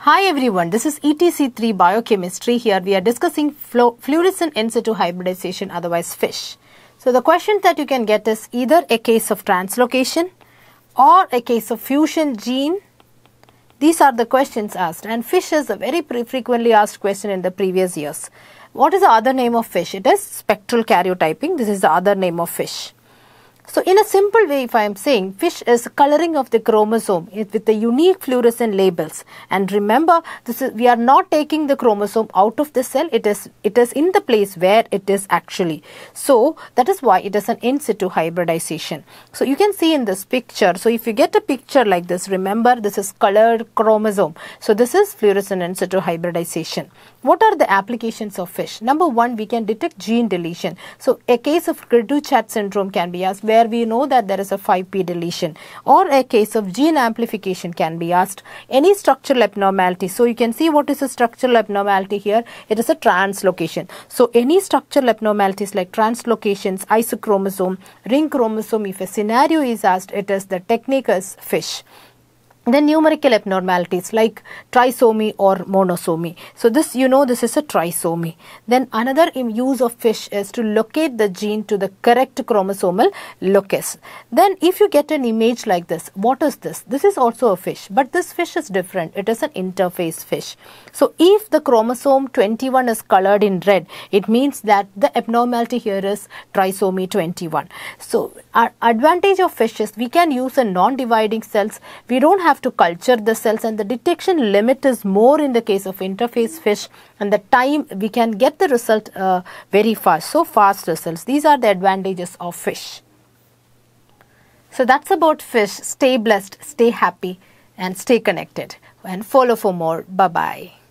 Hi everyone, this is ETC3 Biochemistry. Here we are discussing fluorescent in situ hybridization, otherwise FISH. So the question that you can get is either a case of translocation or a case of fusion gene. These are the questions asked and FISH is a very frequently asked question in the previous years. What is the other name of FISH? It is spectral karyotyping. This is the other name of FISH. So in a simple way, if I am saying fish is coloring of the chromosome with the unique fluorescent labels. And remember, this is we are not taking the chromosome out of the cell. It is it is in the place where it is actually. So that is why it is an in situ hybridization. So you can see in this picture. So if you get a picture like this, remember this is colored chromosome. So this is fluorescent in situ hybridization. What are the applications of fish? Number one, we can detect gene deletion. So a case of Cri-du-chat syndrome can be asked where we know that there is a 5p deletion or a case of gene amplification can be asked. Any structural abnormality. So you can see what is a structural abnormality here. It is a translocation. So any structural abnormalities like translocations, isochromosome, ring chromosome, if a scenario is asked, it is the technique is fish then numerical abnormalities like trisomy or monosomy. So this you know this is a trisomy. Then another use of fish is to locate the gene to the correct chromosomal locus. Then if you get an image like this, what is this? This is also a fish but this fish is different. It is an interphase fish. So if the chromosome 21 is colored in red, it means that the abnormality here is trisomy 21. So our advantage of fish is we can use a non-dividing cells. We don't have have to culture the cells and the detection limit is more in the case of interphase fish and the time we can get the result uh, very fast. So fast results. These are the advantages of fish. So that's about fish. Stay blessed, stay happy and stay connected and follow for more. Bye-bye.